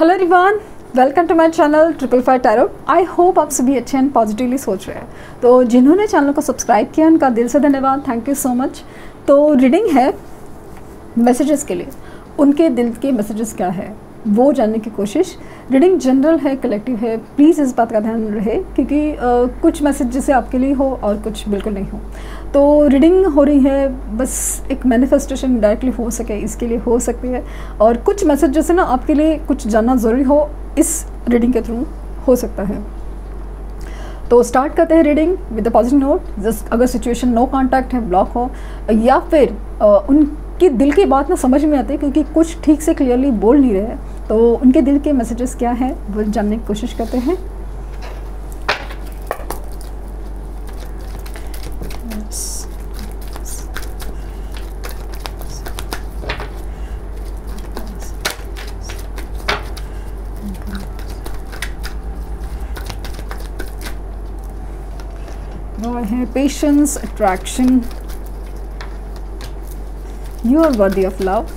Hello रिवान welcome to my channel triple five tarot I hope आप सभी अच्छे and positively सोच रहे हैं। तो जिन्होंने चैनल को सब्सक्राइब किया, उनका दिल से धन्यवाद थैंक यू सो मच तो रीडिंग है मैसेजेस के लिए। उनके दिल के मैसेजेस क्या है? वो जानने की कोशिश। रीडिंग जनरल है कलेक्टिव है प्लीज़ इस बात का ध्यान रहे क्योंकि uh, कुछ मैसेज जैसे आपके लिए हो और कुछ बिल्कुल नहीं हो। तो रीडिंग हो रही है बस एक मैनिफेस्टेशन डायरेक्टली हो सके इसके लिए हो सकती है। और कुछ मैसेज जैसे ना आपके लिए कुछ जानना ज़रूरी हो इस रीडिंग के थ्रू हो सकता है। तो स्टार्ट करते हैं reading with a positive note just अगर सिचुएशन नो कांटेक्ट है ब्लॉक हो या फिर आ, उनकी दिल की बात ना समझ में आती है क्योंकि कुछ ठीक से क्लियरली बोल नहीं रहे। तो उनके दिल के मैसेजेस क्या हैं, वो जानने की कोशिश करते हैं। है patience attraction you are worthy of love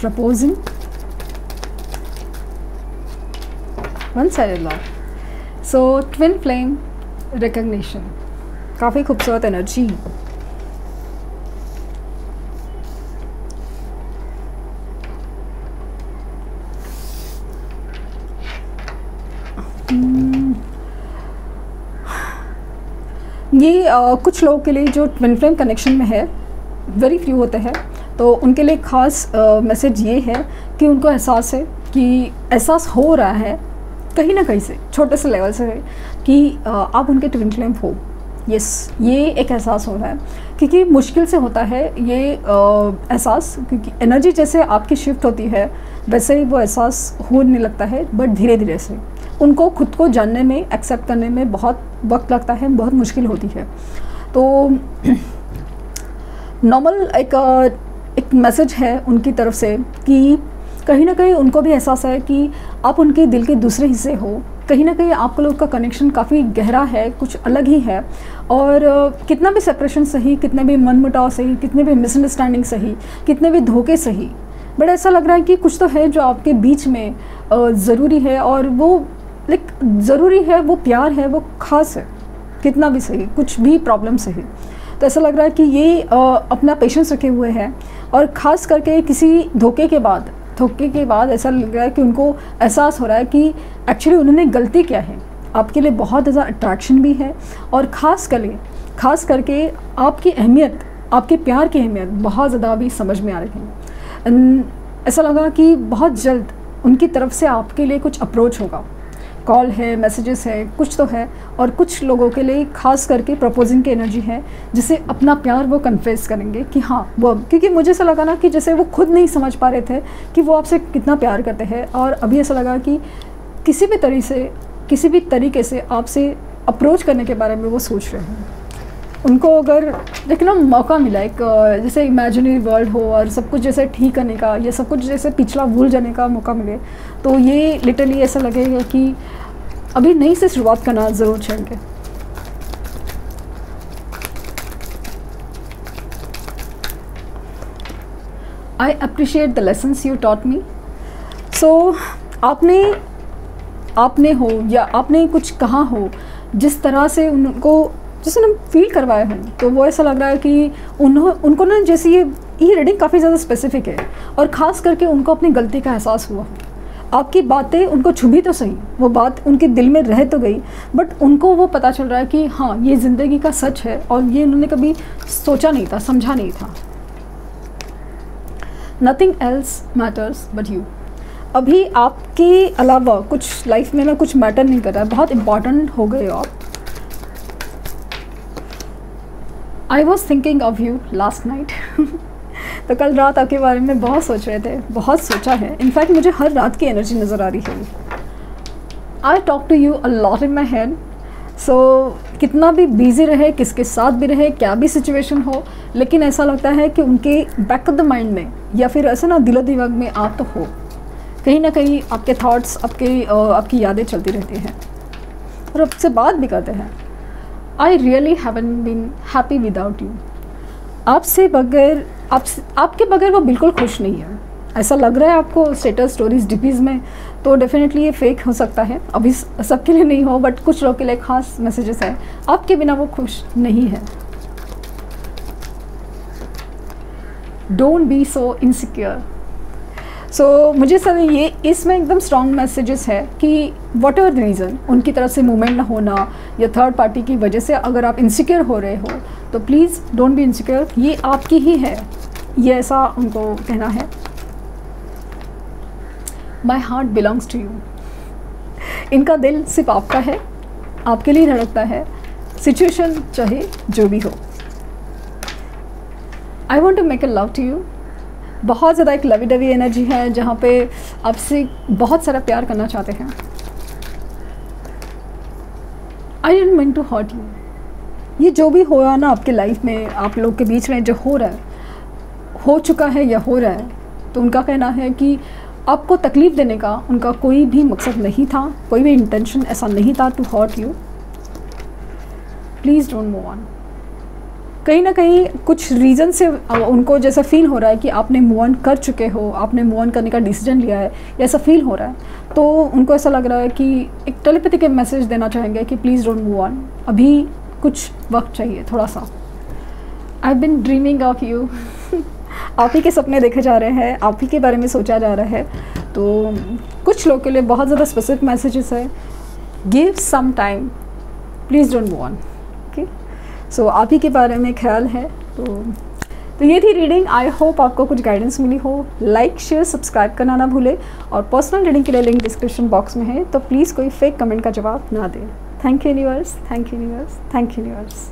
proposing one-sided love so twin flame recognition काफ़ी खूबसूरत एनर्जी ये आ, कुछ लोगों के लिए जो ट्विन फ्लेम कनेक्शन में है वेरी फ्यू होते हैं तो उनके लिए ख़ास मैसेज ये है कि उनको एहसास है कि एहसास हो रहा है कहीं ना कहीं से, छोटे से लेवल से कि आप उनके ट्विन फ्लेम हो। यस ये एक एहसास हो रहा है। क्योंकि मुश्किल से होता है ये एहसास, क्योंकि एनर्जी जैसे आपकी शिफ्ट होती है, वैसे ही वो एहसास होने लगता है बट धीरे धीरे से। उनको खुद को जानने में एक्सेप्ट करने में बहुत वक्त लगता है, बहुत मुश्किल होती है। तो नॉर्मल एक मैसेज है उनकी तरफ़ से कि कहीं ना कहीं उनको भी एहसास है कि आप उनके दिल के दूसरे हिस्से हो। कहीं ना कहीं आप लोग का कनेक्शन काफ़ी गहरा है, कुछ अलग ही है। और कितना भी सेपरेशन सही, कितने भी मन मुटाव सही, कितने भी मिसअंडरस्टैंडिंग सही, कितने भी धोखे सही बट ऐसा लग रहा है कि कुछ तो है जो आपके बीच में ज़रूरी है और वो लाइक ज़रूरी है, वो प्यार है, वो ख़ास है। कितना भी सही, कुछ भी प्रॉब्लम सही। तो ऐसा लग रहा है कि ये अपना पेशेंस रखे हुए हैं। और ख़ास करके किसी धोखे के बाद, धोखे के बाद ऐसा लग रहा है कि उनको एहसास हो रहा है कि एक्चुअली उन्होंने गलती क्या है। आपके लिए बहुत ज़्यादा अट्रैक्शन भी है और ख़ास कर ख़ास करके आपकी अहमियत, आपके प्यार की अहमियत बहुत ज़्यादा अभी समझ में आ रही है। ऐसा लगा कि बहुत जल्द उनकी तरफ़ से आपके लिए कुछ अप्रोच होगा। कॉल है मैसेजेस है, कुछ तो है और कुछ लोगों के लिए खास करके प्रपोजिंग की एनर्जी है, जिसे अपना प्यार वो कन्फेस करेंगे कि हाँ वो क्योंकि मुझे ऐसा लगा ना कि जैसे वो खुद नहीं समझ पा रहे थे कि वो आपसे कितना प्यार करते हैं और अभी ऐसा लगा कि किसी भी तरीके से, किसी भी तरीके से आपसे अप्रोच करने के बारे में वो सोच रहे हैं। उनको अगर लेकिन ना मौका मिला, एक जैसे इमेजिनरी वर्ल्ड हो और सब कुछ जैसे ठीक करने का, या सब कुछ जैसे पिछला भूल जाने का मौका मिले तो ये लिटरली ऐसा लगेगा कि अभी नई से शुरुआत करना ज़रूर चाहिए। I appreciate the lessons you taught me so आपने आपने हो या आपने कुछ कहा हो, जिस तरह से उनको जैसे ना फील करवाया है। तो वो ऐसा लग रहा है कि उन्हों, उनको ना जैसे ये ये रीडिंग काफ़ी ज़्यादा स्पेसिफिक है और ख़ास करके उनको अपनी गलती का एहसास हुआ। आपकी बातें उनको छुभी तो सही, वो बात उनके दिल में रह तो गई बट उनको वो पता चल रहा है कि हाँ ये ज़िंदगी का सच है और ये उन्होंने कभी सोचा नहीं था, समझा नहीं था। Nothing else matters but you अभी आपके अलावा कुछ लाइफ में ना कुछ मैटर नहीं कर रहा है बहुत इंपॉर्टेंट हो गए हो आप। I was thinking of you last night तो कल रात आपके बारे में बहुत सोच रहे थे, बहुत सोचा है। इनफैक्ट मुझे हर रात की एनर्जी नज़र आ रही है। I talk to you a lot in my head so कितना भी बिज़ी रहे, किसके साथ भी रहे, क्या भी सिचुएशन हो, लेकिन ऐसा लगता है कि उनके बैक ऑफ़ द माइंड में, या फिर ऐसे ना दिलो दिमाग में आप तो हो। कहीं ना कहीं आपके थाट्स आपके आपकी यादें चलती रहती हैं। और आपसे बात भी करते हैं। I really haven't been happy without you आपसे बगैर आप आपके बगैर वो बिल्कुल खुश नहीं है। ऐसा लग रहा है आपको स्टेटस स्टोरीज डिपीज़ में तो डेफिनेटली ये फेक हो सकता है। अभी सबके लिए नहीं हो बट कुछ लोग के लिए खास मैसेजेस है। आपके बिना वो खुश नहीं है। Don't be so insecure so मुझे सर ये, इसमें एकदम स्ट्रॉन्ग मैसेजेस है कि वॉट एवर रीज़न उनकी तरफ़ से मूवमेंट ना होना या थर्ड पार्टी की वजह से अगर आप इनसिक्योर हो रहे हो तो प्लीज़ डोंट बी इनसिक्योर ये आपकी ही है। ये ऐसा उनको कहना है। My heart belongs to you इनका दिल सिर्फ़ आपका है। आपके लिए धड़कता है। सिचुएशन चाहे जो भी हो। I want to make a love to you बहुत ज़्यादा एक लवी डवी एनर्जी है जहाँ पे आपसे बहुत सारा प्यार करना चाहते हैं। I didn't mean to hurt you ये जो भी हो रहा ना आपके लाइफ में, आप लोग के बीच में जो हो रहा है, हो चुका है या हो रहा है तो उनका कहना है कि आपको तकलीफ़ देने का उनका कोई भी मकसद नहीं था, कोई भी इंटेंशन ऐसा नहीं था to hurt you please don't move on कहीं ना कहीं कुछ रीज़न से उनको जैसा फील हो रहा है कि आपने मूव ऑन कर चुके हो, आपने मूव ऑन करने का डिसीज़न लिया है, ऐसा फील हो रहा है। तो उनको ऐसा लग रहा है कि एक टेलीपैथी के मैसेज देना चाहेंगे कि प्लीज़ डोंट मूव ऑन अभी कुछ वक्त चाहिए थोड़ा सा I been dreaming of you आप ही के सपने देखे जा रहे हैं, आप ही के बारे में सोचा जा रहा है। तो कुछ लोग के लिए बहुत ज़्यादा स्पेसिफिक मैसेजेस है। Give some time please don't move on okay so आप ही के बारे में ख्याल है तो तो ये थी रीडिंग आई होप आपको कुछ गाइडेंस मिली हो. लाइक शेयर सब्सक्राइब करना ना भूले और पर्सनल रीडिंग के लिए लिंक डिस्क्रिप्शन बॉक्स में है तो प्लीज़ कोई फेक कमेंट का जवाब ना दें. Thank you universe thank you universe thank you universe